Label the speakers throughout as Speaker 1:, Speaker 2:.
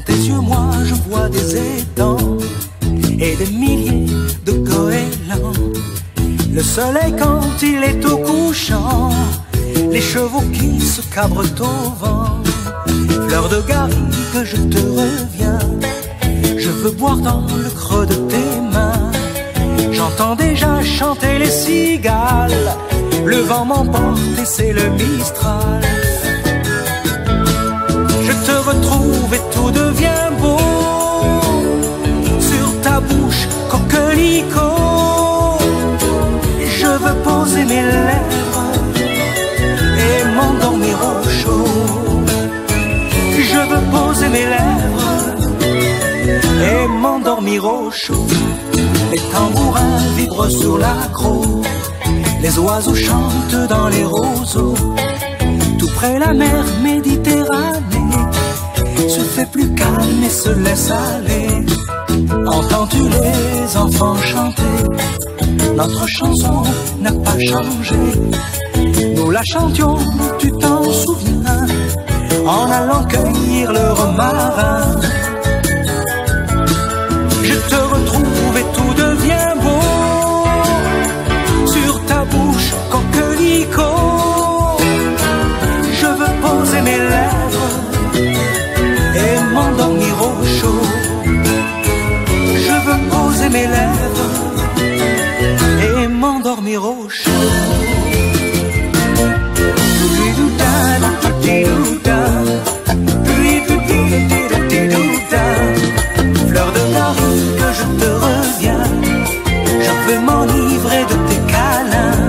Speaker 1: tes yeux, moi, je vois des étangs et des milliers de goélands. Le soleil quand il est au couchant, les chevaux qui se cabrent au vent. Fleur de garrigue, je te reviens. Je veux boire dans le creux de tes mains. J'entends déjà chanter les cigales. Le vent m'emporte et c'est le Mistral. Devient beau. Sur ta bouche, coquelicot. Je veux poser mes lèvres et m'endormir au chaud. Je veux poser mes lèvres et m'endormir au chaud. Les tambourins vibrent sur l'accro, les oiseaux chantent dans les roseaux. Tout près la mer Méditerranée se fait plus calme et se laisse aller. Entends-tu les enfants chanter? Notre chanson n'a pas changé. Nous la chantions, tu t'en souviens, en allant cueillir le romarin. Je te et m'endormir au chaud. Fleur de Paris que je te reviens. Je veux m'enivrer de tes câlins.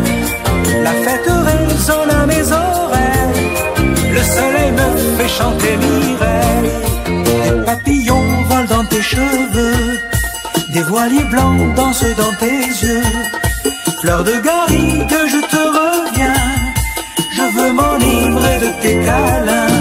Speaker 1: La fête résonne à mes oreilles. Le soleil me fait chanter Mireille Des voiliers blancs dansent dans tes yeux. Fleur de garrigue, je te reviens. Je veux m'enivrer de tes câlins